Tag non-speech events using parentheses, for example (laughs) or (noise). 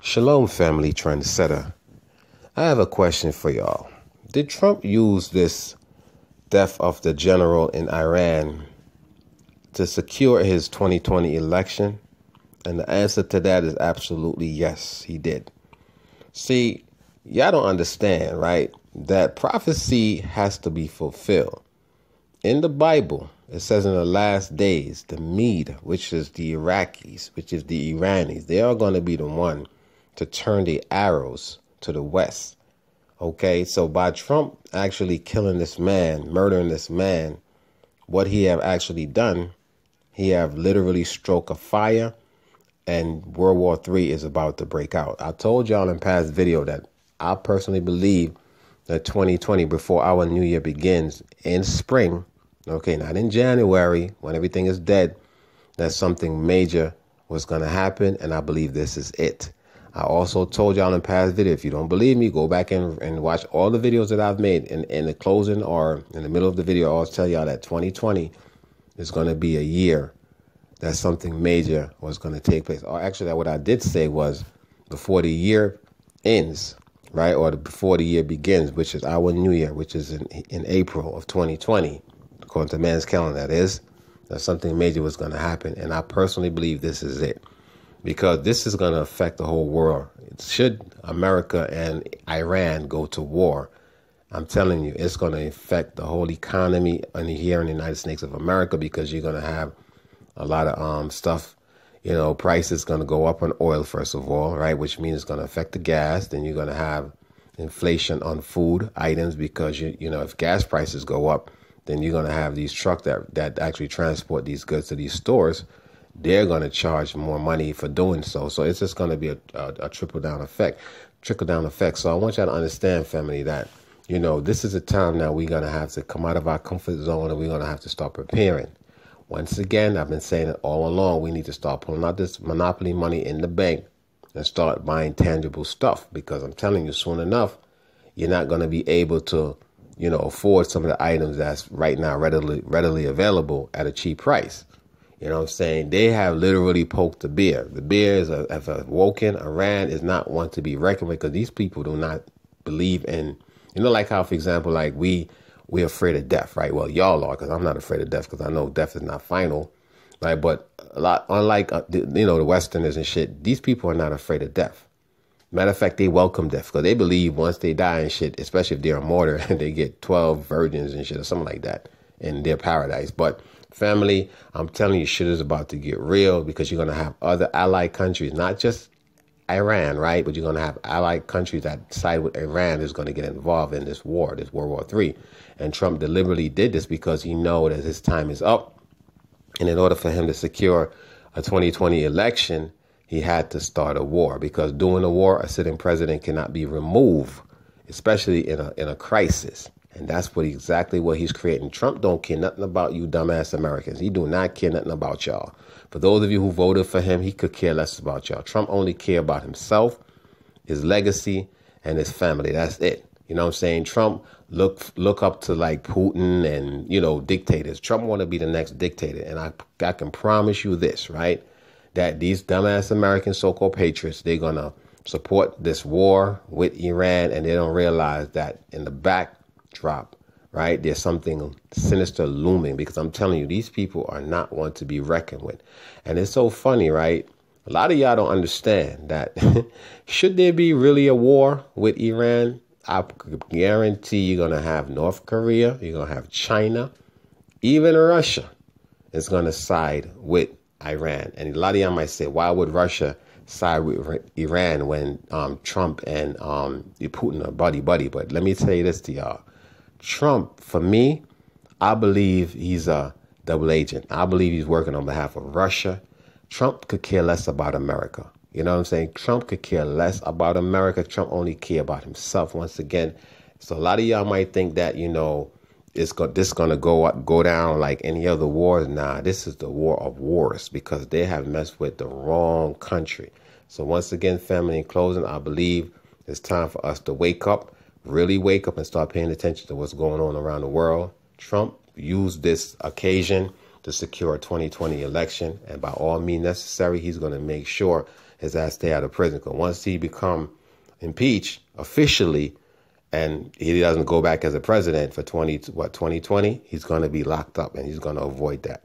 Shalom, family trendsetter. I have a question for y'all. Did Trump use this death of the general in Iran to secure his 2020 election? And the answer to that is absolutely yes, he did. See, y'all don't understand, right? That prophecy has to be fulfilled. In the Bible, it says in the last days, the Mede, which is the Iraqis, which is the Iranis, they are going to be the one to turn the arrows to the west. Okay, so by Trump actually killing this man, murdering this man, what he have actually done, he have literally stroke a fire and World War III is about to break out. I told y'all in past video that I personally believe that 2020, before our new year begins in spring, okay, not in January when everything is dead, that something major was going to happen. And I believe this is it. I also told y'all in past video, if you don't believe me, go back and, and watch all the videos that I've made. In, in the closing or in the middle of the video, I'll tell y'all that 2020 is going to be a year that something major was going to take place. Or actually, what I did say was before the year ends, right, or before the year begins, which is our new year, which is in, in April of 2020, according to man's calendar, that is, that something major was going to happen. And I personally believe this is it because this is going to affect the whole world. Should America and Iran go to war, I'm telling you, it's going to affect the whole economy here in the United States of America because you're going to have a lot of um, stuff. You know, price is going to go up on oil first of all, right? Which means it's going to affect the gas. Then you're going to have inflation on food items because you you know if gas prices go up, then you're going to have these trucks that that actually transport these goods to these stores. They're going to charge more money for doing so. So it's just going to be a, a, a trickle down effect, trickle down effect. So I want y'all to understand, family, that you know this is a time now we're going to have to come out of our comfort zone and we're going to have to start preparing. Once again, I've been saying it all along. We need to start pulling out this monopoly money in the bank and start buying tangible stuff because I'm telling you, soon enough, you're not going to be able to, you know, afford some of the items that's right now readily readily available at a cheap price. You know what I'm saying? They have literally poked the bear. The bear is a, have awoken. Iran is not one to be reckoned with because these people do not believe in, you know, like how, for example, like we we're afraid of death, right? Well, y'all are, because I'm not afraid of death, because I know death is not final, right? But a lot, unlike uh, the, you know the Westerners and shit, these people are not afraid of death. Matter of fact, they welcome death because they believe once they die and shit, especially if they're a martyr, (laughs) they get twelve virgins and shit or something like that in their paradise. But family, I'm telling you, shit is about to get real because you're gonna have other allied countries, not just Iran, right? But you're going to have allied countries that side with Iran is going to get involved in this war, this World War III. And Trump deliberately did this because he know that his time is up. And in order for him to secure a 2020 election, he had to start a war because during a war, a sitting president cannot be removed, especially in a in a crisis. And that's what exactly what he's creating. Trump don't care nothing about you dumbass Americans. He do not care nothing about y'all. For those of you who voted for him, he could care less about y'all. Trump only care about himself, his legacy, and his family. That's it. You know what I'm saying? Trump look look up to like Putin and you know dictators. Trump want to be the next dictator, and I I can promise you this, right? That these dumbass American so-called patriots, they're gonna support this war with Iran, and they don't realize that in the backdrop, right? There's something sinister looming because I'm telling you, these people are not one to be reckoned with, and it's so funny, right? A lot of y'all don't understand that. (laughs) should there be really a war with Iran? I guarantee you're going to have North Korea, you're going to have China, even Russia is going to side with Iran. And a lot of y'all might say, why would Russia side with Iran when um, Trump and um, Putin are buddy buddy? But let me tell you this to y'all Trump, for me, I believe he's a double agent. I believe he's working on behalf of Russia. Trump could care less about America. You know what I'm saying? Trump could care less about America. Trump only care about himself. Once again, so a lot of y'all might think that you know it's go, this going to go up, go down like any other wars. Nah, this is the war of wars because they have messed with the wrong country. So once again, family, in closing, I believe it's time for us to wake up, really wake up, and start paying attention to what's going on around the world. Trump used this occasion to secure a 2020 election, and by all means necessary, he's going to make sure his ass stay out of prison. Because once he become impeached officially, and he doesn't go back as a president for 20 what 2020 he's going to be locked up and he's going to avoid that